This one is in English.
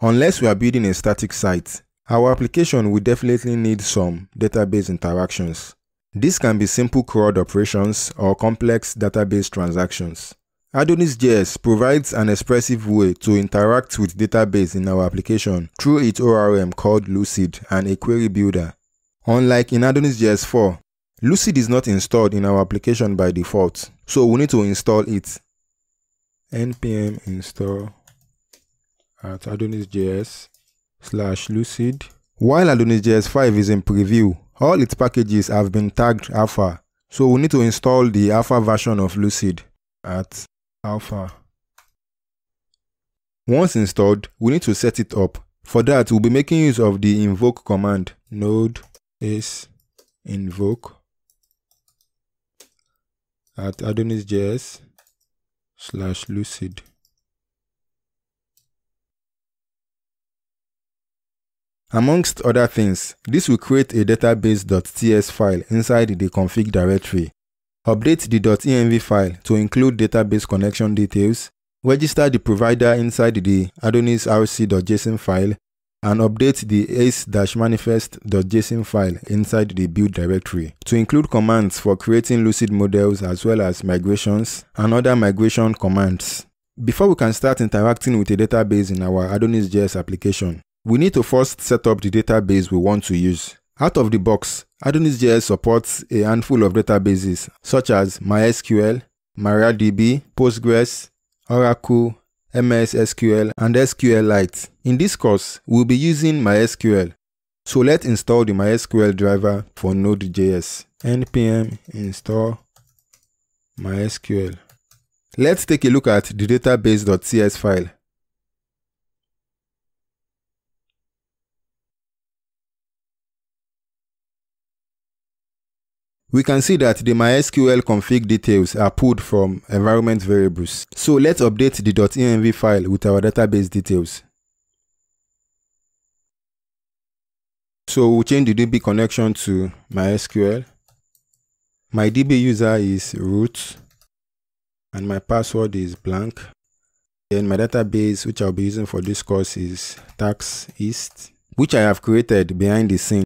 Unless we are building a static site, our application will definitely need some database interactions. This can be simple CRUD operations or complex database transactions. Adonis.js provides an expressive way to interact with database in our application through its ORM called Lucid and a query builder. Unlike in Adonis.js 4, Lucid is not installed in our application by default, so we need to install it. npm install at adonis.js slash lucid. While Adonis.js 5 ace in preview, all its packages have been tagged alpha, so we need to install the alpha version of Lucid at alpha. Once installed, we need to set it up. For that, we'll be making use of the invoke command node is invoke at adonis.js slash lucid. Amongst other things, this will create a database.ts file inside the config directory, update the .env file to include database connection details, register the provider inside the adonis.rc.json file, and update the ace-manifest.json file inside the build directory to include commands for creating Lucid models as well as migrations and other migration commands. Before we can start interacting with a database in our Adonis.js application, we need to first set up the database we want to use. Out of the box, Adonis.js supports a handful of databases such as MySQL, MariaDB, Postgres, Oracle, MS SQL, and SQLite. In this course, we'll be using MySQL. So let's install the MySQL driver for Node.js. npm install MySQL. Let's take a look at the database.ts file. We can see that the MySQL config details are pulled from environment variables. So let's update the .env file with our database details. So we'll change the DB connection to MySQL. My DB user is root and my password is blank. Then my database which I'll be using for this course is tax east which I have created behind the scene.